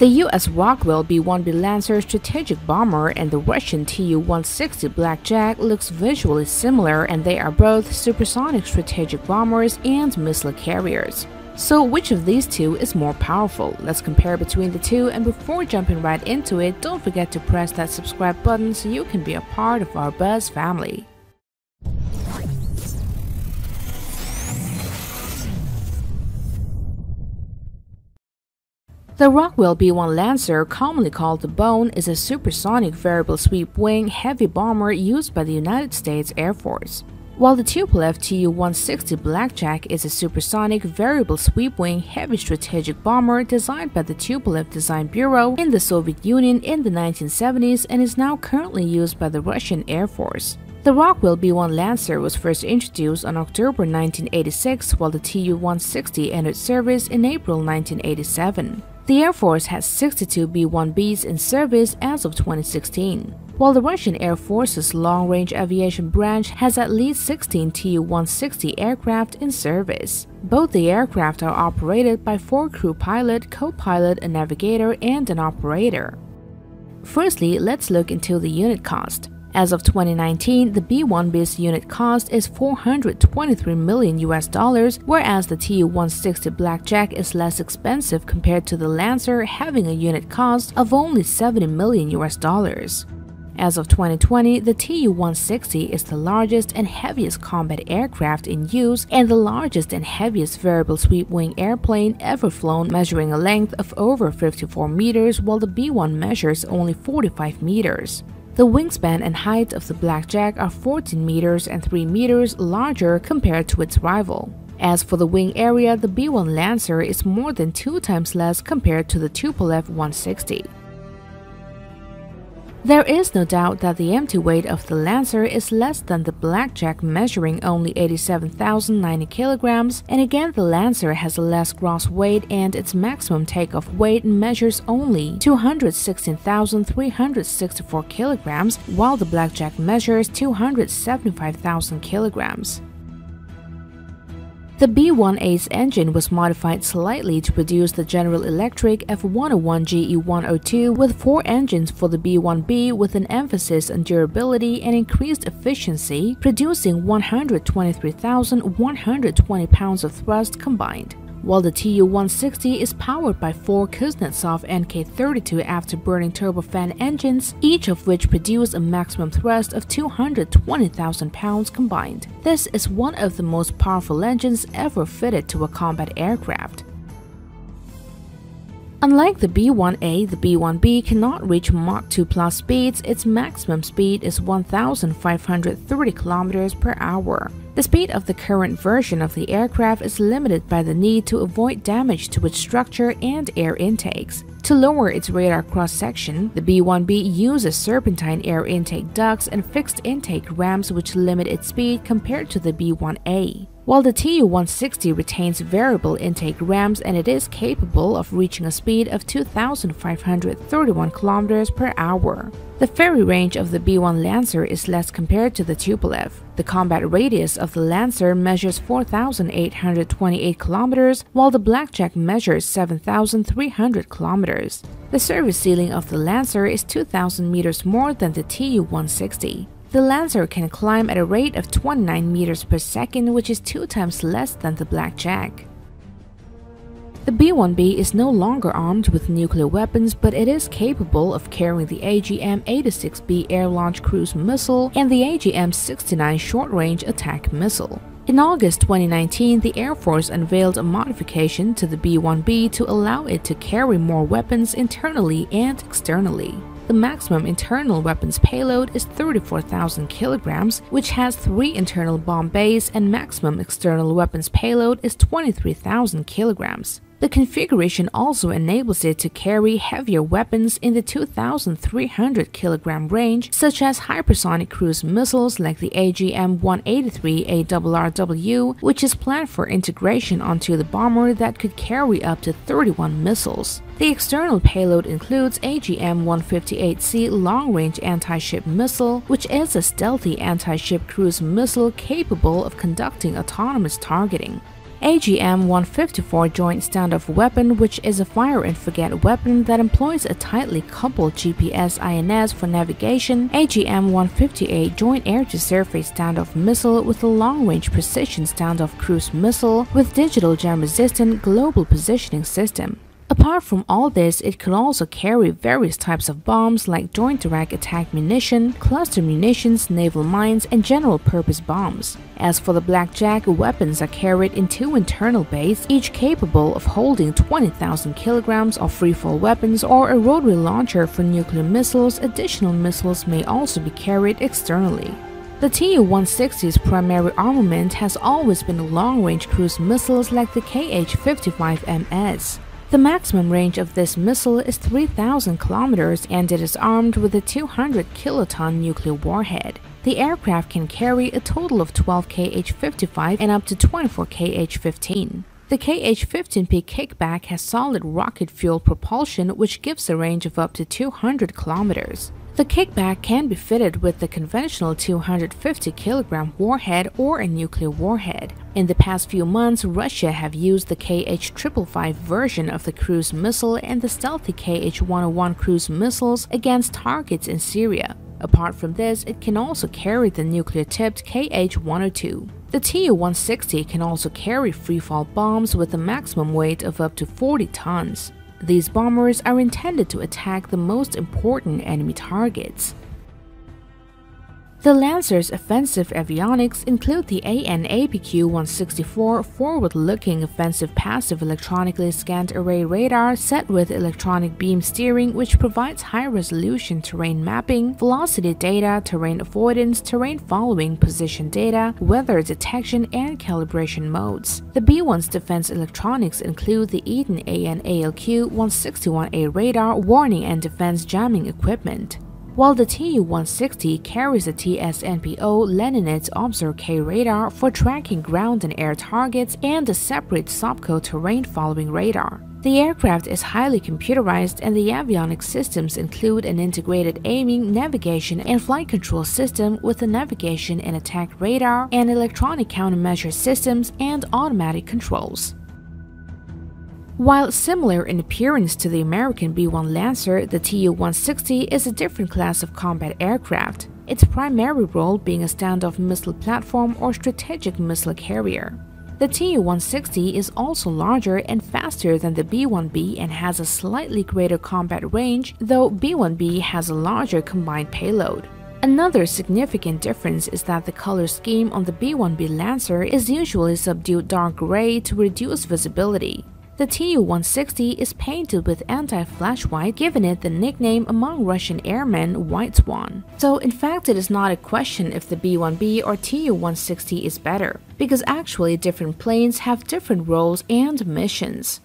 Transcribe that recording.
The US Rockwell B-1B Lancer strategic bomber and the Russian Tu-160 Blackjack looks visually similar and they are both supersonic strategic bombers and missile carriers. So which of these two is more powerful? Let's compare between the two and before jumping right into it, don't forget to press that subscribe button so you can be a part of our Buzz family. The Rockwell B-1 Lancer, commonly called the Bone, is a supersonic variable sweep wing heavy bomber used by the United States Air Force. While the Tupolev Tu-160 Blackjack is a supersonic variable sweep wing heavy strategic bomber designed by the Tupolev Design Bureau in the Soviet Union in the 1970s and is now currently used by the Russian Air Force. The Rockwell B-1 Lancer was first introduced on October 1986 while the Tu-160 entered service in April 1987. The Air Force has 62 B-1Bs in service as of 2016, while the Russian Air Force's long-range aviation branch has at least 16 Tu-160 aircraft in service. Both the aircraft are operated by four crew pilot, co-pilot, a navigator, and an operator. Firstly, let's look into the unit cost. As of 2019, the B1B's unit cost is 423 million US dollars, whereas the Tu-160 Blackjack is less expensive compared to the Lancer having a unit cost of only 70 million US dollars. As of 2020, the Tu-160 is the largest and heaviest combat aircraft in use and the largest and heaviest variable sweep wing airplane ever flown measuring a length of over 54 meters while the B-1 measures only 45 meters. The wingspan and height of the Blackjack are 14 meters and 3 meters larger compared to its rival. As for the wing area, the B-1 Lancer is more than two times less compared to the Tupolev 160. There is no doubt that the empty weight of the Lancer is less than the Blackjack measuring only 87,090 kilograms and again the Lancer has a less gross weight and its maximum takeoff weight measures only 216,364 kilograms while the Blackjack measures 275,000 kilograms. The B-1A's engine was modified slightly to produce the General Electric F101GE102 with four engines for the B-1B with an emphasis on durability and increased efficiency, producing 123,120 pounds of thrust combined while the Tu-160 is powered by four Kuznetsov NK32 afterburning turbofan engines, each of which produce a maximum thrust of 220,000 pounds combined. This is one of the most powerful engines ever fitted to a combat aircraft. Unlike the B-1A, the B-1B cannot reach Mach 2 plus speeds, its maximum speed is 1,530 km per hour. The speed of the current version of the aircraft is limited by the need to avoid damage to its structure and air intakes. To lower its radar cross-section, the B-1B uses serpentine air intake ducts and fixed intake ramps which limit its speed compared to the B-1A while the Tu-160 retains variable intake ramps and it is capable of reaching a speed of 2,531 km per hour. The ferry range of the B-1 Lancer is less compared to the Tupolev. The combat radius of the Lancer measures 4,828 km, while the Blackjack measures 7,300 km. The service ceiling of the Lancer is 2,000 meters more than the Tu-160. The Lancer can climb at a rate of 29 meters per second, which is two times less than the Blackjack. The B-1B is no longer armed with nuclear weapons, but it is capable of carrying the AGM-86B air-launched cruise missile and the AGM-69 short-range attack missile. In August 2019, the Air Force unveiled a modification to the B-1B to allow it to carry more weapons internally and externally. The maximum internal weapons payload is 34,000 kilograms, which has three internal bomb bays, and maximum external weapons payload is 23,000 kilograms. The configuration also enables it to carry heavier weapons in the 2,300 kg range, such as hypersonic cruise missiles like the AGM-183 ARRW, which is planned for integration onto the bomber that could carry up to 31 missiles. The external payload includes AGM-158C long-range anti-ship missile, which is a stealthy anti-ship cruise missile capable of conducting autonomous targeting. AGM-154 Joint Standoff Weapon which is a fire-and-forget weapon that employs a tightly coupled GPS-INS for navigation, AGM-158 Joint Air-to-Surface Standoff Missile with a long-range precision standoff cruise missile with digital jam-resistant global positioning system. Apart from all this, it could also carry various types of bombs like joint direct attack munition, cluster munitions, naval mines, and general-purpose bombs. As for the Blackjack, weapons are carried in two internal bays, each capable of holding 20,000 kilograms of freefall weapons or a rotary launcher for nuclear missiles. Additional missiles may also be carried externally. The Tu-160's primary armament has always been long-range cruise missiles like the KH-55MS. The maximum range of this missile is 3,000 kilometers and it is armed with a 200 kiloton nuclear warhead. The aircraft can carry a total of 12 KH-55 and up to 24 KH-15. The KH-15P kickback has solid rocket fuel propulsion which gives a range of up to 200 kilometers. The kickback can be fitted with the conventional 250 kilogram warhead or a nuclear warhead. In the past few months, Russia have used the KH-555 version of the cruise missile and the stealthy KH-101 cruise missiles against targets in Syria. Apart from this, it can also carry the nuclear-tipped KH-102. The Tu-160 can also carry freefall bombs with a maximum weight of up to 40 tons. These bombers are intended to attack the most important enemy targets. The Lancer's offensive avionics include the AN/APQ-164 forward-looking offensive passive electronically scanned array radar set with electronic beam steering which provides high-resolution terrain mapping, velocity data, terrain avoidance, terrain following, position data, weather detection, and calibration modes. The B-1's defense electronics include the Eaton AN/ALQ-161A radar, warning and defense jamming equipment while the Tu-160 carries a TSNPO Leninets Obzor K radar for tracking ground and air targets and a separate Sopka terrain following radar. The aircraft is highly computerized and the avionics systems include an integrated aiming, navigation, and flight control system with a navigation and attack radar and electronic countermeasure systems and automatic controls. While similar in appearance to the American B-1 Lancer, the Tu-160 is a different class of combat aircraft, its primary role being a standoff missile platform or strategic missile carrier. The Tu-160 is also larger and faster than the B-1B and has a slightly greater combat range, though B-1B has a larger combined payload. Another significant difference is that the color scheme on the B-1B Lancer is usually subdued dark gray to reduce visibility. The Tu-160 is painted with anti-flash white, giving it the nickname among Russian airmen White Swan. So in fact it is not a question if the B-1B or Tu-160 is better, because actually different planes have different roles and missions.